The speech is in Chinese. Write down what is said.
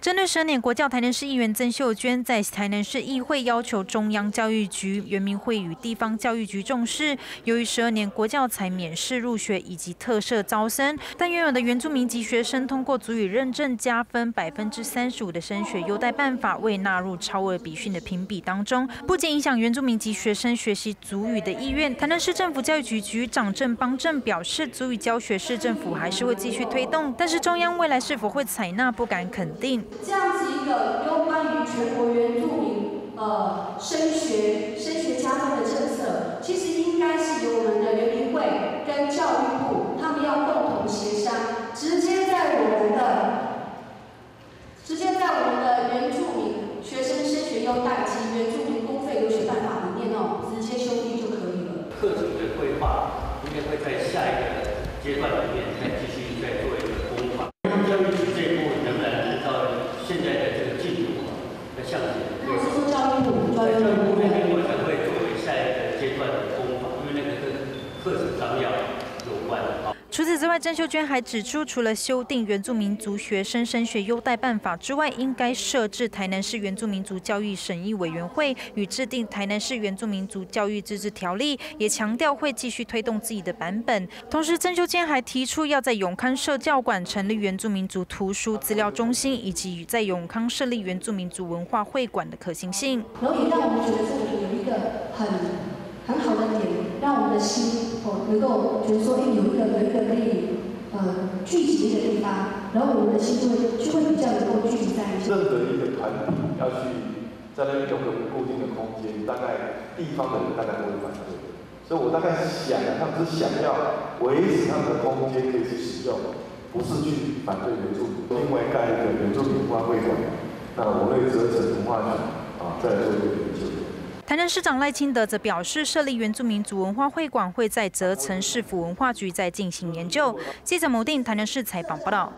针对十二年国教，台南市议员曾秀娟在台南市议会要求中央教育局、原民会与地方教育局重视。由于十二年国教才免试入学以及特设招生，但原有的原住民籍学生通过足语认证加分百分之三十五的升学优待办法未纳入超额比训的评比当中，不仅影响原住民籍学生学习足语的意愿。台南市政府教育局局长郑邦正表示，足语教学市政府还是会继续推动，但是中央未来是否会采纳，不敢肯定。这样子一个有关于全国原住民呃升学升学加分的政策，其实应该是由我们的人民会跟教育部他们要共同协商，直接在我们的直接在我们的原住民学生升学优待及原住民公费留学办法里面哦，直接修订就可以了。课程的规划应该会在下一个阶段里面再继续再做一个公法。教育局这一部分仍然按照现在的这个进度的向前。我是说教育部，教育部那边我才会作为下一个阶段的公法，因为那个跟课程纲要有关的。除此之外，郑秀娟还指出，除了修订原住民族学生升学优待办法之外，应该设置台南市原住民族教育审议委员会与制定台南市原住民族教育自治条例，也强调会继续推动自己的版本。同时，郑秀娟还提出要在永康社教馆成立原住民族图书资料中心，以及在永康设立原住民族文化会馆的可行性。然后也让我们觉得这里有一个很很好的点，让我们的心哦能够觉得说，哎，有一个有一个可以呃聚集的地方，然后我们的心就会就会比较能够聚集在一起。任何一个团体要去在那边有个固定的空间，大概地方的人大概都会反对。所以我大概想，他们是想要维持他们的空间可以去使用，不是去反对原住民。另外盖一个原住民文化会馆，那我会责成文化局啊再做一个研究。台南市长赖清德则表示，设立原住民族文化会馆会在泽城市府文化局再进行研究。记者牟定台南市采访报道。